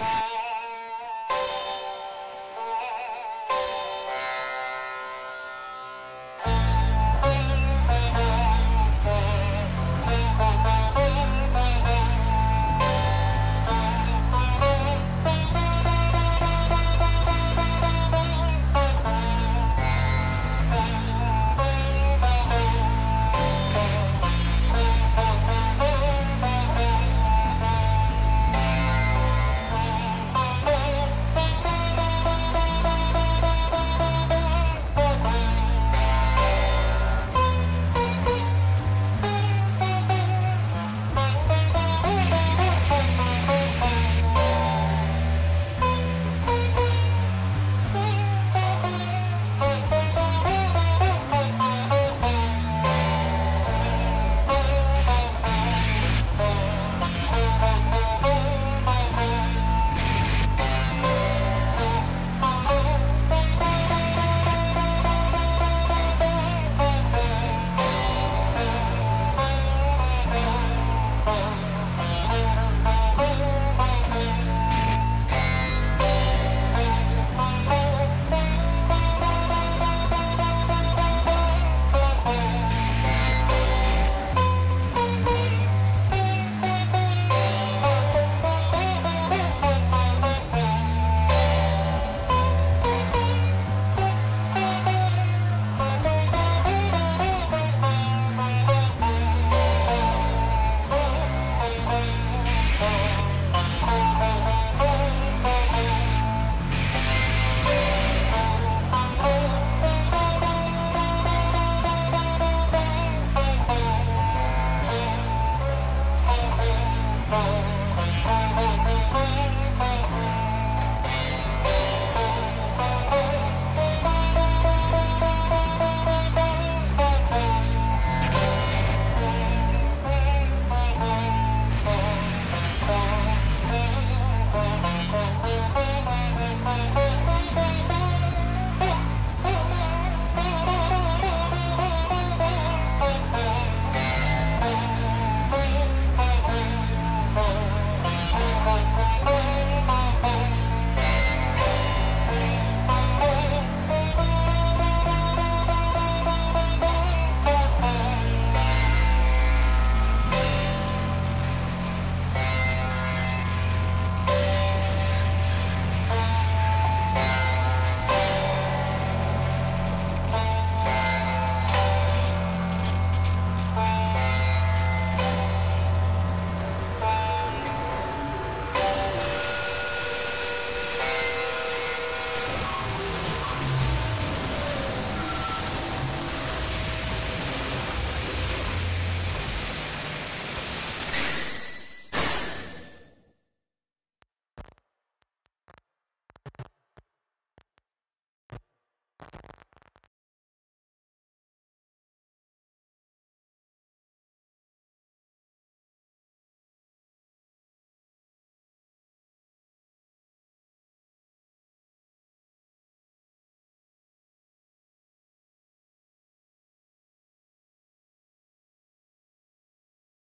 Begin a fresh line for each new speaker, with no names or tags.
Bye.